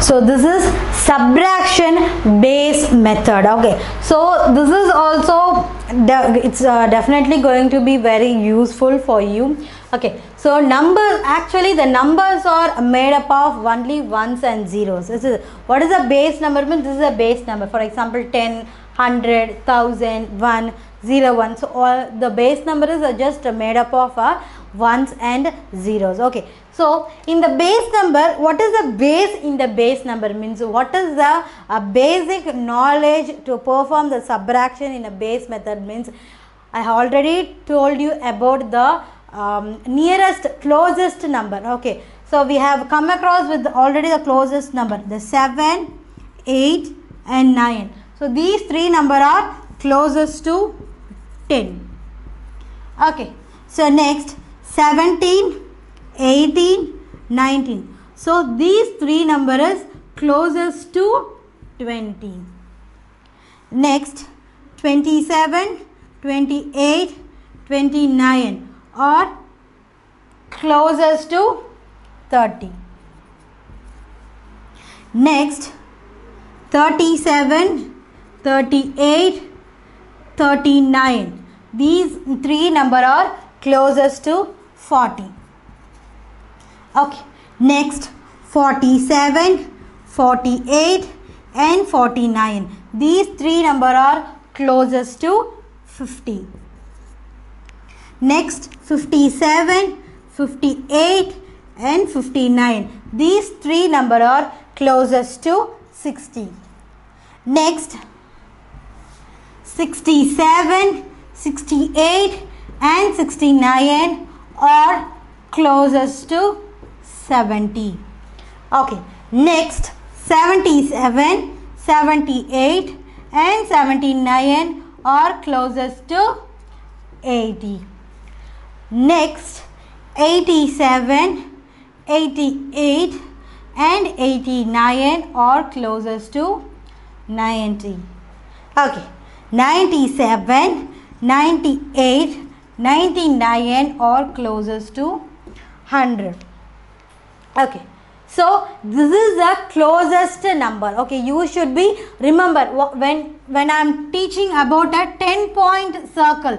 so this is subtraction base method okay. So this is also it's uh, definitely going to be very useful for you okay. So numbers actually the numbers are made up of only ones and zeros. This is what is a base number? Means this is a base number. For example 10 100 1000 1 0 1 so all the base numbers are just made up of uh, ones and zeros okay so in the base number what is the base in the base number? Means what is the uh, basic knowledge to perform the subtraction in a base method? Means i already told you about the um, nearest closest number. Okay. So we have come across with already the closest number the 7 8 and 9 so these three number are closest to 10 okay. So next 17 18 19 so these three numbers closest to 20 next 27 28 29 are closest to 30 next 37 38 39 these three number are closest to 40 okay next 47 48 and 49 these three number are closest to 50 next 57 58 and 59 these three number are closest to 60 next 67 68 and 69 are closest to 70 okay next 77 78 and 79 are closest to 80 next 87 88 and 89 are closest to 90 okay 97 98 99 are closest to 100 okay. So this is the closest number. Okay you should be remember when when i am teaching about a 10 point circle.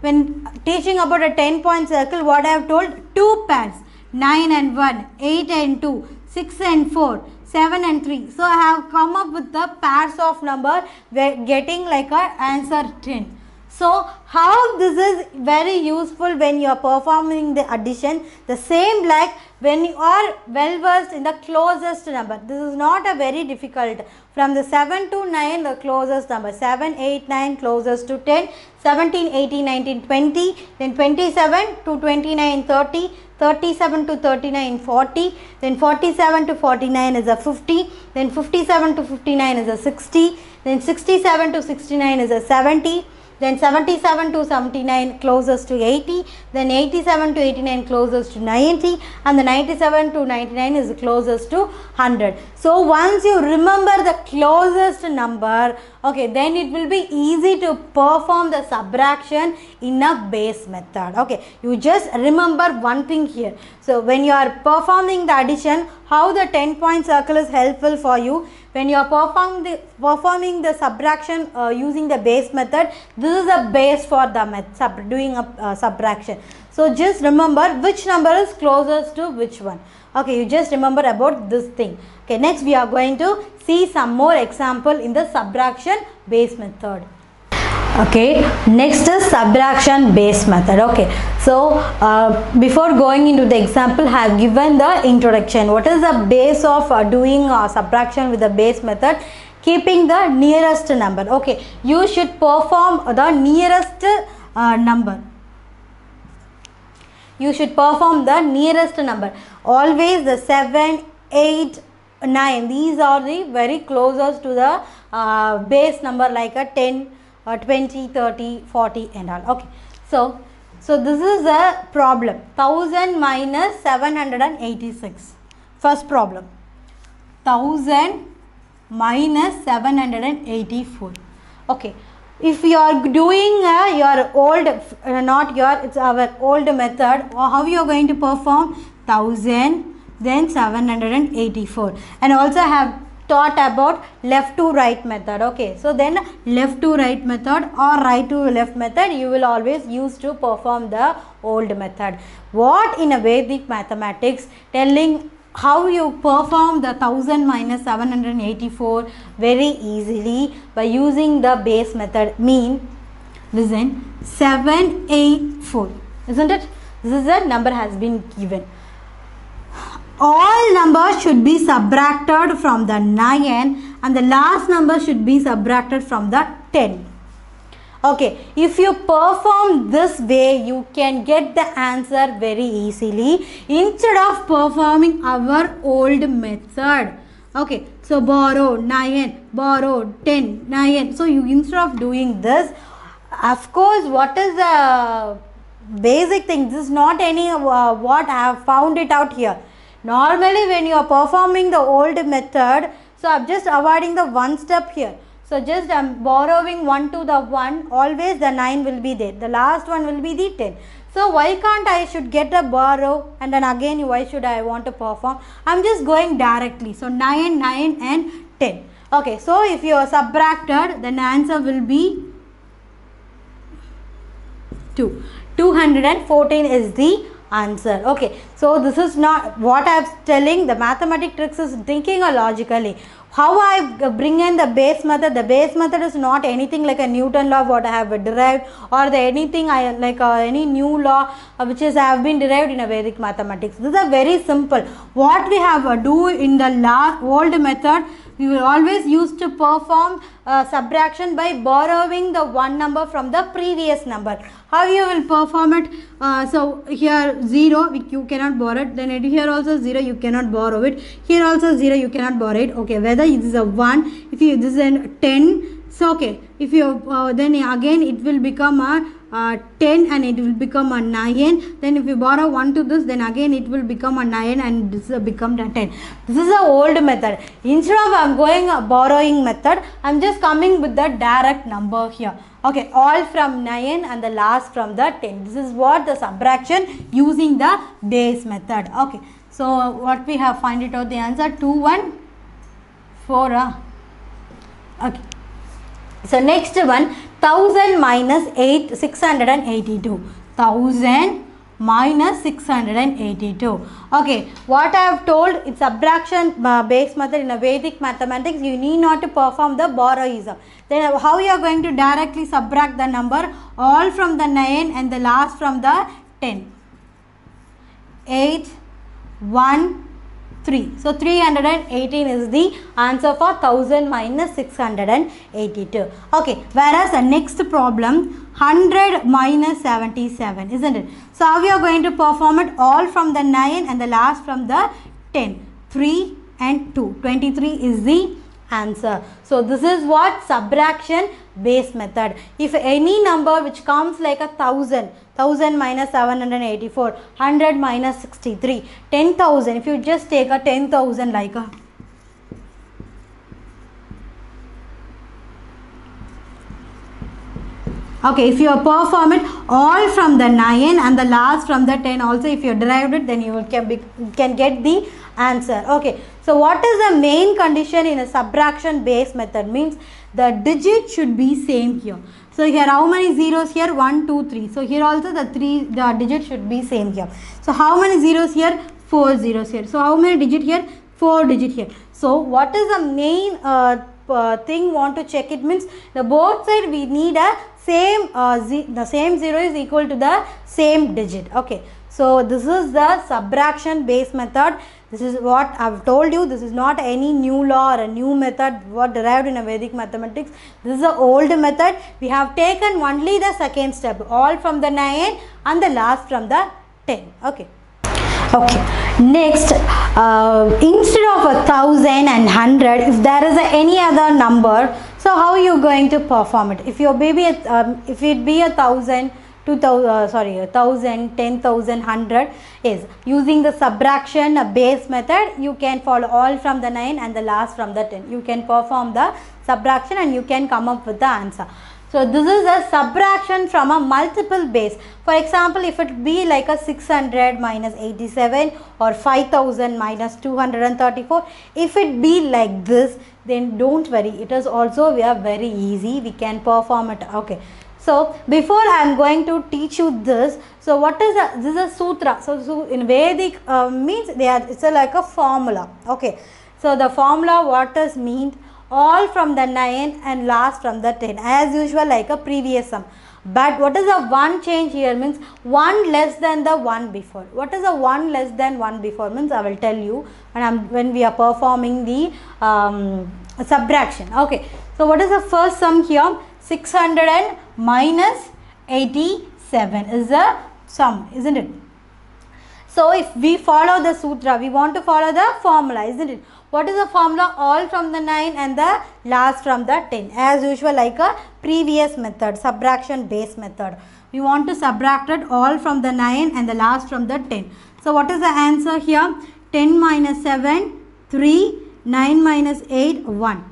When teaching about a 10 point circle what i have told two pairs 9 and 1 8 and 2 6 and 4 7 and 3 so i have come up with the pairs of number we're getting like a answer 10 so how this is very useful when you are performing the addition the same like when you are well versed in the closest number this is not a very difficult. From the 7 to 9 the closest number. 7 8 9 closest to 10 17 18 19 20 then 27 to 29 30 37 to 39 40 then 47 to 49 is a 50 then 57 to 59 is a 60 then 67 to 69 is a 70 then 77 to 79 closest to 80 then 87 to 89 closest to 90 and the 97 to 99 is closest to 100 so once you remember the closest number okay then it will be easy to perform the subtraction in a base method. Okay you just remember one thing here. So when you are performing the addition how the 10 point circle is helpful for you when you are performing the, performing the subtraction uh, using the base method this is a base for the met, sub, doing a uh, subtraction. So just remember which number is closest to which one. Okay you just remember about this thing. Okay next we are going to see some more example in the subtraction base method okay next is subtraction base method. Okay so uh, before going into the example I have given the introduction. What is the base of uh, doing uh, subtraction with the base method? Keeping the nearest number. Okay you should perform the nearest uh, number. You should perform the nearest number. Always the 7 8 9 these are the very closest to the uh, base number like a 10 uh, 20 30 40 and all. Okay. So so this is a problem. 1000 minus 786 first problem. 1000 minus 784 okay. If you are doing uh, your old uh, not your it's our old method uh, how you are going to perform? 1000 then 784 and also have taught about left to right method okay? So then left to right method or right to left method you will always use to perform the old method. What in a vedic mathematics telling how you perform the 1000 minus 784 very easily by using the base method mean listen 784 isn't it? This is the number has been given all numbers should be subtracted from the 9 and the last number should be subtracted from the 10 okay if you perform this way you can get the answer very easily instead of performing our old method. Okay so borrow 9 borrow 10 9 so you instead of doing this of course what is the basic thing? This is not any uh, what i have found it out here normally when you are performing the old method so i'm just avoiding the one step here. So just i'm borrowing 1 to the 1 always the 9 will be there. The last one will be the 10 so why can't i should get a borrow and then again why should i want to perform? I'm just going directly. So 9 9 and 10 okay so if you are subtracted then answer will be 2 214 is the answer. Okay. So this is not what i'm telling the mathematic tricks is thinking or logically. How i bring in the base method the base method is not anything like a newton law what i have derived or the anything i like uh, any new law uh, which is have been derived in a vedic mathematics. This is a very simple. What we have uh, do in the last old method we will always use to perform uh, subtraction by borrowing the one number from the previous number. How you will perform it? Uh, so here 0 you cannot borrow it. Then here also 0 you cannot borrow it. Here also 0 you cannot borrow it. Okay whether it is a 1 if you this is a 10 so okay. If you uh, then again it will become a uh, 10 and it will become a 9 then if you borrow 1 to this then again it will become a 9 and this will become a 10 this is a old method. Instead of i'm going a borrowing method i'm just coming with the direct number here. Okay all from 9 and the last from the 10 this is what the subtraction using the base method. Okay so what we have find it out? The answer 2 1 4 uh, okay so next one 1000 minus 8 682 1000 minus 682 okay what i have told it's subtraction uh, based method in a vedic mathematics. You need not to perform the borrowism. Then how you are going to directly subtract the number? All from the 9 and the last from the 10 8 1 3. So 318 is the answer for 1000 minus 682. Okay, whereas the next problem 100 minus 77, isn't it? So how we are going to perform it all from the 9 and the last from the 10. 3 and 2. 23 is the answer. So this is what subtraction base method. If any number which comes like a thousand, 1000 minus 784, 100 minus 63, 10,000, if you just take a 10,000 like a okay if you perform it all from the 9 and the last from the 10 also if you derived it then you can, be, can get the answer. Okay so what is the main condition in a subtraction base method? Means the digit should be same here. So here how many zeros here? 1 2 3 so here also the 3 the digit should be same here. So how many zeros here? 4 zeros here. So how many digit here? 4 digit here. So what is the main uh, uh, thing want to check it? Means the both side we need a same uh, the same zero is equal to the same digit. Okay. So this is the subtraction base method. This is what I've told you. This is not any new law or a new method what derived in a Vedic mathematics. This is the old method. We have taken only the second step all from the 9 and the last from the 10 okay. Okay. Next uh, instead of a thousand and hundred if there is a, any other number so how are you going to perform it? If your baby um, if it be a thousand 2000 uh, sorry 1000 10000 100 is using the subtraction base method you can follow all from the 9 and the last from the 10 you can perform the subtraction and you can come up with the answer So this is a subtraction from a multiple base. For example, if it be like a 600 minus 87 or 5000 minus 234, if it be like this, then don't worry. It is also we are very easy. We can perform it. Okay. So before I am going to teach you this, so what is a, this is a sutra. So, so in Vedic uh, means they are it's a, like a formula. Okay. So the formula what does mean? All from the 9 and last from the 10 as usual like a previous sum. But what is the one change here means one less than the one before. What is the one less than one before means i will tell you when i'm when we are performing the um, subtraction. Okay. So what is the first sum here? 600 and minus 87 is the sum isn't it? So if we follow the sutra we want to follow the formula isn't it what is the formula? All from the 9 and the last from the 10. As usual like a previous method, subtraction base method. We want to subtract it all from the 9 and the last from the 10. So what is the answer here? 10 minus 7, 3, 9 minus 8, 1.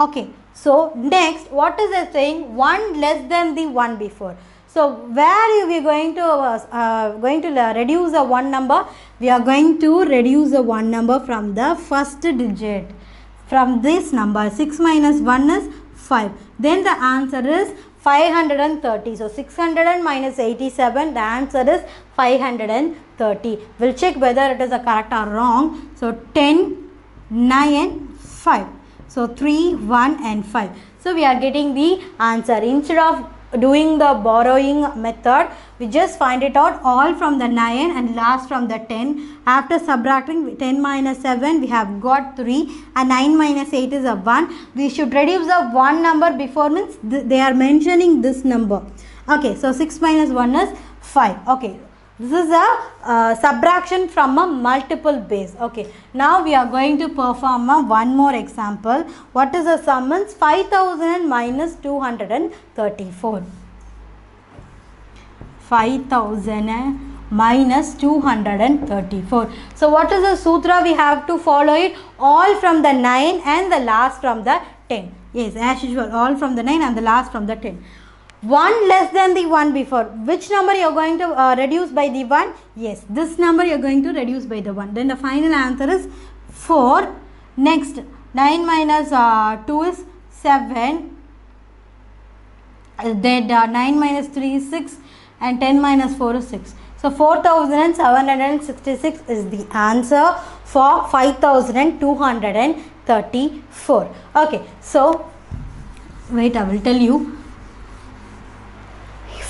Okay. So next, what is it saying? 1 less than the 1 before. So where we are going to uh, uh, going to reduce a one number? We are going to reduce a one number from the first digit. From this number, 6 minus 1 is 5. Then the answer is 530. So 600 minus 87, the answer is 530. We'll check whether it is a correct or wrong. So 10, 9, 5. So 3, 1 and 5. So we are getting the answer. Instead of doing the borrowing method we just find it out all from the 9 and last from the 10 after subtracting 10 minus 7 we have got 3 and 9 minus 8 is a 1 we should reduce the one number before means th they are mentioning this number. Okay so 6 minus 1 is 5 okay this is a uh, subtraction from a multiple base. Okay. Now we are going to perform a one more example. What is the sum? 5000 minus 234. 5000 minus 234. So what is the sutra? We have to follow it all from the 9 and the last from the 10. Yes, as usual, all from the 9 and the last from the 10. 1 less than the one before. Which number you are going to uh, reduce by the 1? Yes, this number you are going to reduce by the 1. Then the final answer is 4. Next, 9 minus, uh, 2 is 7. Uh, then uh, 9 minus 3 is 6 and 10 minus 4 is 6. So 4766 is the answer for 5234. Okay, so wait, I will tell you.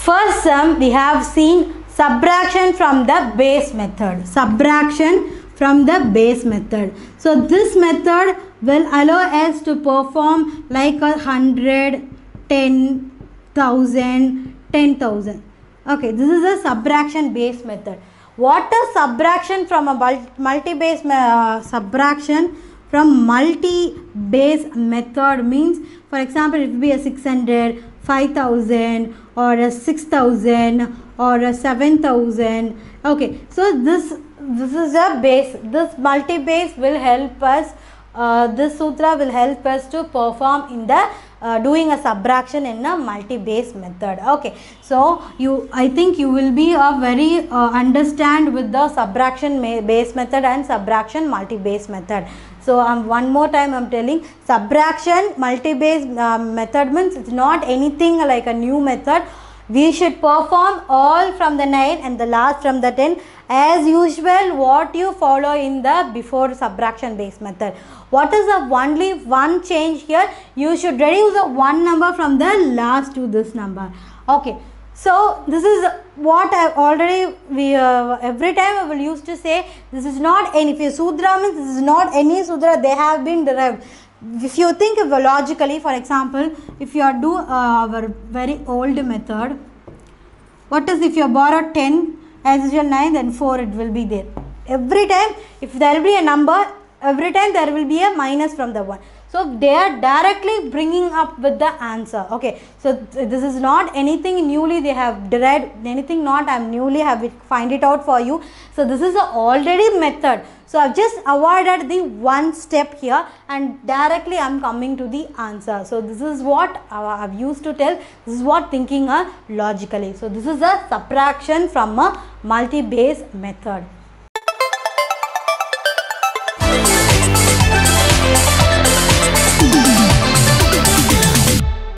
First sum we have seen subtraction from the base method. Subtraction from the base method. So this method will allow us to perform like a hundred, ten thousand, ten thousand. Okay, this is a subtraction base method. What is subtraction from a multi-base uh, subtraction from multi-base method means for example it will be a 600 5000 or a 6000 or a 7000 okay so this this is a base. This multi base will help us uh, this sutra will help us to perform in the uh, doing a subtraction in a multi-base method. Okay so you i think you will be a very uh, understand with the subtraction base method and subtraction multi-base method so um, one more time I am telling subtraction multi-base uh, method means it's not anything like a new method. We should perform all from the 9 and the last from the 10 as usual what you follow in the before subtraction base method. What is the only one change here? You should reduce the one number from the last to this number. Okay. So this is what I already we uh, every time I will used to say this is not any if sutra means this is not any sutra they have been derived. If you think of logically, for example, if you do uh, our very old method, what is if you borrow 10 as usual 9 then 4 it will be there. Every time if there will be a number every time there will be a minus from the 1. So they are directly bringing up with the answer. Okay. So th- this is not anything newly they have derived anything not i'm newly have it find it out for you. So this is a already method. So i've just avoided the one step here and directly i'm coming to the answer. So this is what i've used to tell. This is what thinking uh, logically. So this is a subtraction from a multi base method